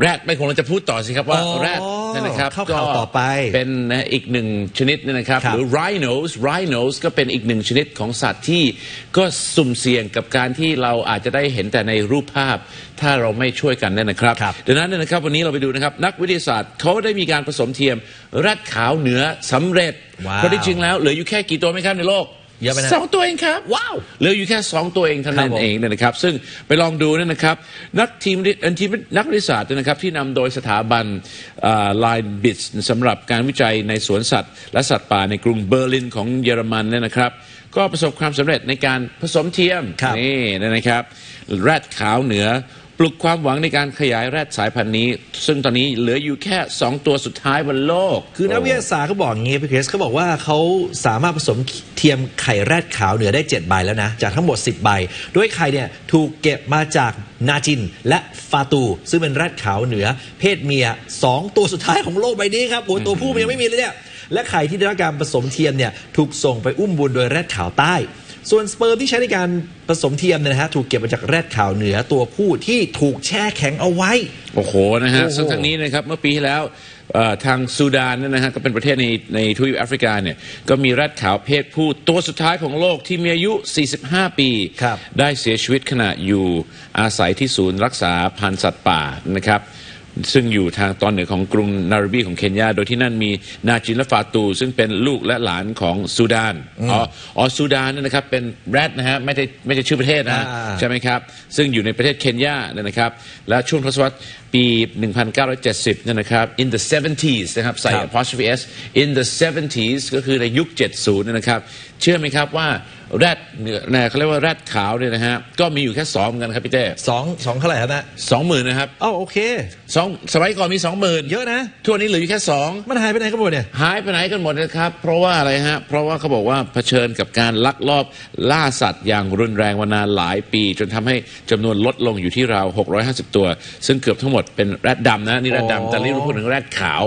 แรดไม่คงเราจะพูดต่อสิครับว่าอ๋อแรดเนยนะครับเข้าข่าวต่อไปเป็นนะอีกหนึ่งชนิดเนยนะครับครับ หรือ rhinos rhinos ก็เป็นอีกหนึ่งชนิดของสัตว์ที่ก็สุ่มเสี่ยงกับการที่เราอาจจะได้เห็นแต่ในรูปภาพ ถ้าเราไม่ช่วยกันเนี่ยนะครับครับดังนั้นเนยนะครับวันนี้เราไปดูนะครับ นักวิทยาศาสตร์เขาได้มีการผสมเทียมแรดขาวเหนือสำเร็จว้าวเพราะที่จริงแล้วเหลืออยู่แค่กี่ตัวไหมครับในโลก เยอะไหมนะสองตัวเองครับ ว้าวเหลืออยู่แค่2ตัวเองเท่านั้ครันบผม เองเนี่ยนะครับ ซึ่งไปลองดูเนี่ยนะครับ นักทีมทีมนักวิทยาศาสตร์เนี่ยนะครับ ที่นำโดยสถาบันไลบ์นิซสำหรับการวิจัยในสวนสัตว์ และสัตว์ป่าในกรุงเบอร์ลินของเยอรมันเนี่ยนะครับ ก็ประสบความสำเร็จในการผสมเทียมครับ นี่นะครับแรดขาวเหนือ ปลุกความหวังในการขยายแรดสายพันธุ์นี้ ซึ่งตอนนี้เหลืออยู่แค่ 2 ตัวสุดท้ายบนโลก คือนักวิทยาศาสตร์เขาบอกอย่างงี้พี่คริสเขาบอกว่าเขาสามารถผสมเทียมไข่แรดขาวเหนือได้ 7 ใบแล้วนะ จากทั้งหมด 10 ใบ โดยไข่เนี่ยถูกเก็บมาจากนาจินและฟาตู ซึ่งเป็นแรดขาวเหนือ เพศเมีย 2 ตัวสุดท้ายของโลกใบนี้ครับโอ้ตัวผู้มันยังไม่มีเลยเนี่ยและไข่ที่ได้รับการผสมเทียมเนี่ยถูกส่งไปอุ้มบุญโดยแรดขาวใต้ ส่วนสเปิร์มที่ใช้ในการผสมเทียมเนี่ยนะฮะถูกเก็บมาจากแรดขาวเหนือตัวผู้ที่ถูกแช่แข็งเอาไว้ โอ้โหนะฮะโอ้โหซึ่งทางนี้นะครับเมื่อปีที่แล้วเอ่อทางซูดานเนี่ยนะฮะก็เป็นประเทศในในทวีปแอฟริกาเนี่ยก็มีแรดขาวเพศผู้ตัวสุดท้ายของโลกที่มีอายุ 45 ปี ครับ ได้เสียชีวิตขณะอยู่อาศัยที่ศูนย์รักษาพันธุ์สัตว์ป่านะครับ ซึ่งอยู่ทางตอนเหนือของกรุงนาราบีของเคนยา โดยที่นั่นมีนาจินและฟาตู ซึ่งเป็นลูกและหลานของซูดานอ๋ออ๋อซูดานเนยนะครับเป็นแรดนะฮะไม่ได้ไม่ใช่ชื่อประเทศนะฮะอ่าใช่ไหมครับ ซึ่งอยู่ในประเทศเคนยาเนี่ยนะครับ และช่วงทศวรรษปี 1970เนี่ยนะครับ in the 70s นะครับใส่ครับ apostrophe s in the 70s ก็คือในยุค 70เนี่ยนะครับ เชื่อไหมครับว่าแรดเหนือนะเขาเรียกว่าแรดขาวเนี่ยนะฮะก็มีอยู่แค่สองเหมือนกันครับพี่เต้สองสองเท่าไหร่ครับนะสองหมื่นนะครับอ้าวโอเคสองสมัยก่อนมีสองหมื่นเยอะนะทุกวันนี้เหลืออยู่แค่สองมันหายไปไหนกันหมดเนี่ยหายไปไหนกันหมดนะครับ เพราะว่าอะไรฮะเพราะว่าเขาบอกว่าเผชิญกับการลักลอบล่าสัตว์อย่างรุนแรงมานานหลายปี จนทำให้จำนวนลดลงอยู่ที่ราว650 ตัว ซึ่งเกือบทั้งหมดเป็นแรดดำนะนี่แรดอ๋อดำแต่นี่เราพูดถึงแรดขาว